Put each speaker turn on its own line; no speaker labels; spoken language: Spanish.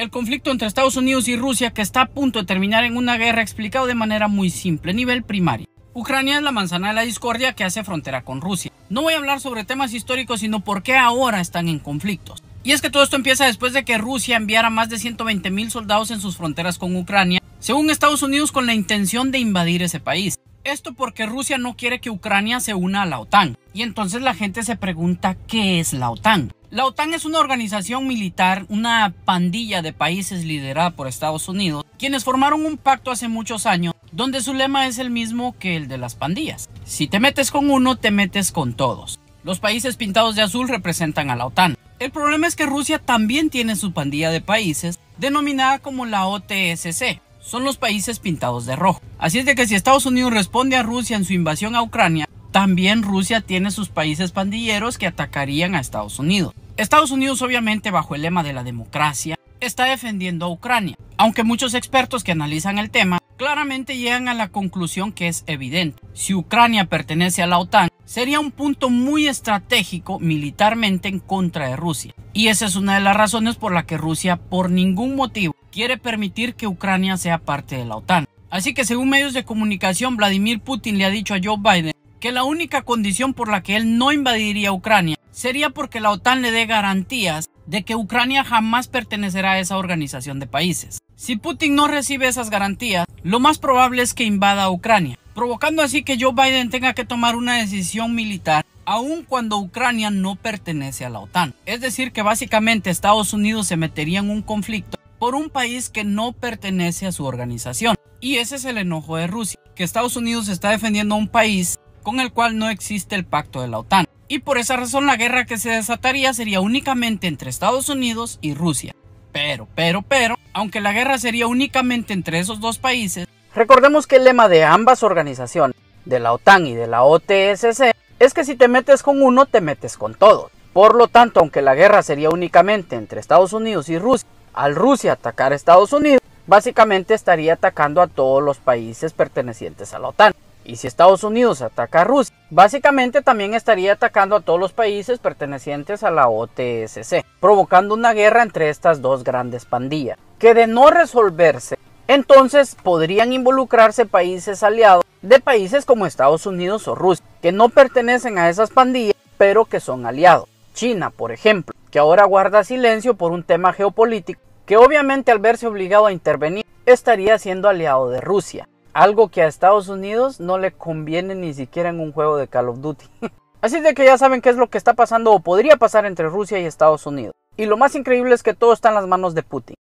El conflicto entre Estados Unidos y Rusia que está a punto de terminar en una guerra explicado de manera muy simple, nivel primario. Ucrania es la manzana de la discordia que hace frontera con Rusia. No voy a hablar sobre temas históricos, sino por qué ahora están en conflictos. Y es que todo esto empieza después de que Rusia enviara más de 120 mil soldados en sus fronteras con Ucrania, según Estados Unidos con la intención de invadir ese país. Esto porque Rusia no quiere que Ucrania se una a la OTAN. Y entonces la gente se pregunta ¿qué es la OTAN? La OTAN es una organización militar, una pandilla de países liderada por Estados Unidos, quienes formaron un pacto hace muchos años donde su lema es el mismo que el de las pandillas. Si te metes con uno, te metes con todos. Los países pintados de azul representan a la OTAN. El problema es que Rusia también tiene su pandilla de países, denominada como la OTSC, son los países pintados de rojo. Así es de que si Estados Unidos responde a Rusia en su invasión a Ucrania, también Rusia tiene sus países pandilleros que atacarían a Estados Unidos. Estados Unidos obviamente bajo el lema de la democracia está defendiendo a Ucrania, aunque muchos expertos que analizan el tema claramente llegan a la conclusión que es evidente. Si Ucrania pertenece a la OTAN, sería un punto muy estratégico militarmente en contra de Rusia. Y esa es una de las razones por la que Rusia por ningún motivo quiere permitir que Ucrania sea parte de la OTAN. Así que según medios de comunicación, Vladimir Putin le ha dicho a Joe Biden que la única condición por la que él no invadiría Ucrania sería porque la OTAN le dé garantías de que Ucrania jamás pertenecerá a esa organización de países. Si Putin no recibe esas garantías, lo más probable es que invada a Ucrania, provocando así que Joe Biden tenga que tomar una decisión militar aun cuando Ucrania no pertenece a la OTAN. Es decir, que básicamente Estados Unidos se metería en un conflicto por un país que no pertenece a su organización. Y ese es el enojo de Rusia, que Estados Unidos está defendiendo a un país con el cual no existe el pacto de la OTAN. Y por esa razón la guerra que se desataría sería únicamente entre Estados Unidos y Rusia. Pero, pero, pero, aunque la guerra sería únicamente entre esos dos países, recordemos que el lema de ambas organizaciones, de la OTAN y de la OTSC, es que si te metes con uno, te metes con todos. Por lo tanto, aunque la guerra sería únicamente entre Estados Unidos y Rusia, al Rusia atacar a Estados Unidos, básicamente estaría atacando a todos los países pertenecientes a la OTAN. Y si Estados Unidos ataca a Rusia, básicamente también estaría atacando a todos los países pertenecientes a la OTSC, provocando una guerra entre estas dos grandes pandillas, que de no resolverse, entonces podrían involucrarse países aliados de países como Estados Unidos o Rusia, que no pertenecen a esas pandillas, pero que son aliados. China, por ejemplo, que ahora guarda silencio por un tema geopolítico, que obviamente al verse obligado a intervenir estaría siendo aliado de Rusia, algo que a Estados Unidos no le conviene ni siquiera en un juego de Call of Duty. Así de que ya saben qué es lo que está pasando o podría pasar entre Rusia y Estados Unidos. Y lo más increíble es que todo está en las manos de Putin.